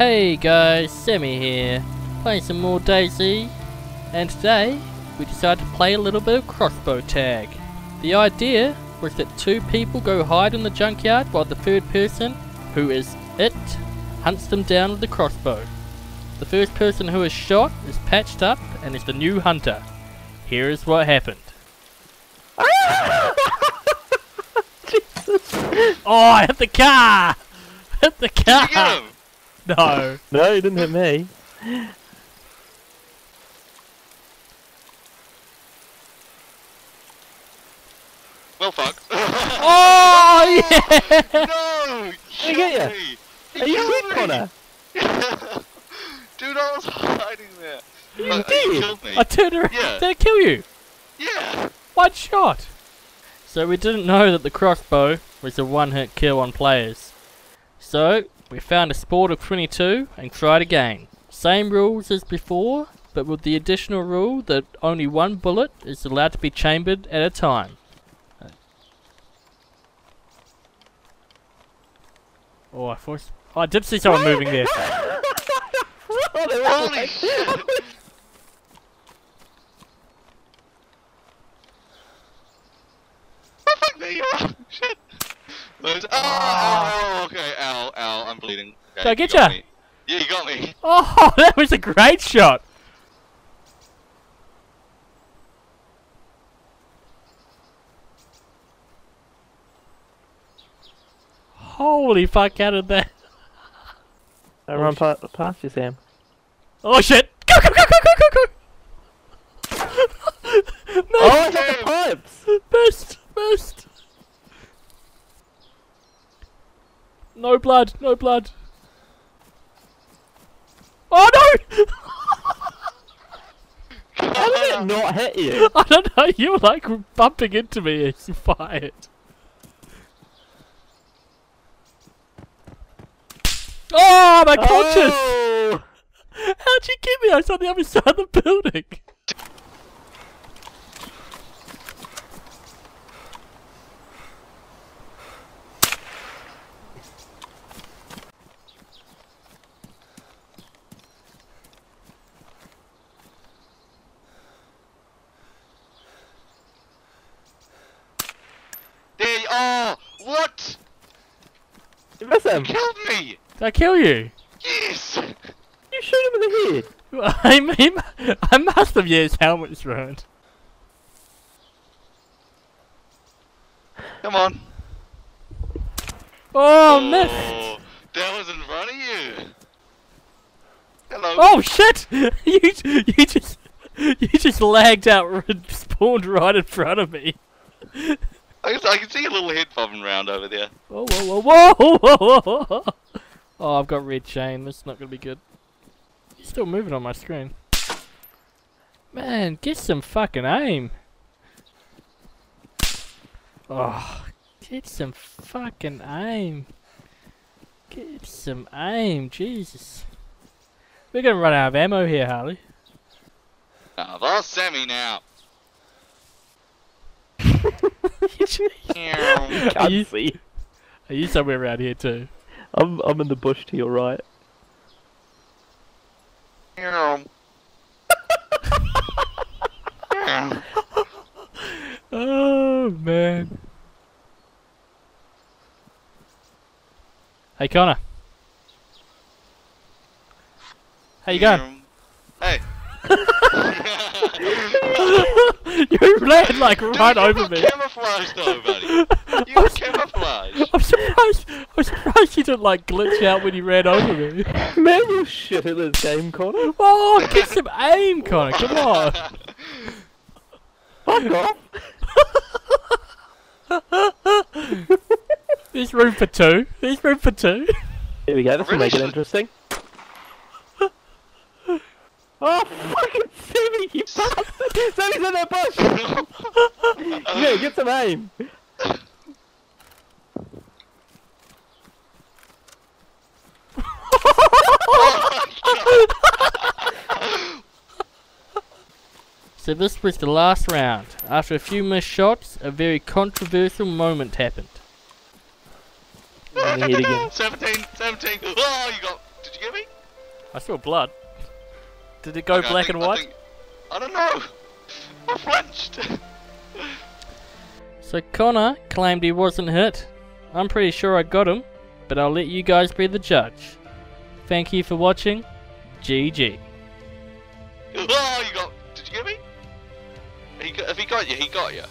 Hey guys, Sammy here, playing some more DayZ, and today we decided to play a little bit of crossbow tag. The idea was that two people go hide in the junkyard while the third person, who is it, hunts them down with the crossbow. The first person who is shot is patched up and is the new hunter. Here is what happened. Oh, I hit the car! Hit the car! No. No, he didn't hit me. Well, fuck. Oh yeah! no! Did he get ya? me. Are you killed hit, me. Connor? Dude, I was hiding there. You Uh, did? killed me. I turned around. Yeah. Did I kill you? Yeah. One shot. So we didn't know that the crossbow was a one-hit kill on players. So we found a Sporter 22 and tried again. Same rules as before, but with the additional rule that only one bullet is allowed to be chambered at a time. Oh, I forced. Oh, I did see someone moving there. Holy shit. Oh, fuck me, you're Shit. Those- Oh, ow, ow, okay, ow, ow, I'm bleeding. Okay, Did I you get got ya? Yeah, you got me. Oh, that was a great shot. Holy fuck, out of that? Don't Oh, run pa- past you, Sam. Oh shit! Go, go, go, go, go, go, go! no! Oh, I got the pipes! Best, best! No blood, no blood. Oh no! How did it not hit you? I don't know, you were like bumping into me as you fired. Oh, my conscious! Oh! How'd you get me? I was on the other side of the building. There you Oh, what? You! Killed me! Did I kill you? Yes! You shot him in the head! I mean, I must have. Yeah, his helmet's ruined. Come on. Oh, missed! Oh, that was in front of you. Hello. Oh shit! You you just you just lagged out and spawned right in front of me. I can, I can see a little head popping around over there. Whoa whoa whoa whoa whoa whoa! whoa. Oh, I've got red chain. This is not gonna be good. He's still moving on my screen. Man, get some fucking aim. Oh, get some fucking aim. Get some aim, Jesus. We're gonna run out of ammo here, Harleh. Ah, that's Sammy now. Are Can't you, see. are you somewhere around here too? I'm, I'm in the bush to your right. Oh man. Hey Connor. How you going? Hey. you ran like right Dude, over you me. camouflaged though, buddy. You got camouflaged. I'm surprised. I'm surprised you didn't like glitch out when you ran over me. Man, you shit at this game, Connor. Oh, get some aim, Connor. Come on. Fuck off! There's room for two. There's room for two. Here we go, this will Really make it interesting. Oh, fucking Sammy, you bastard! Sammy's in that bush! yeah, get some aim! So this was the last round. After a few missed shots, a very controversial moment happened. In the head again. 17, 17. Oh, you got. Did you get me? I saw blood. Did it go Okay, black think- and I white? think- I don't know. I flinched. So Connor claimed he wasn't hit. I'm pretty sure I got him, but I'll let you guys be the judge. Thank you for watching. GG. oh, you got. Did you get me? He if he got you, he got you.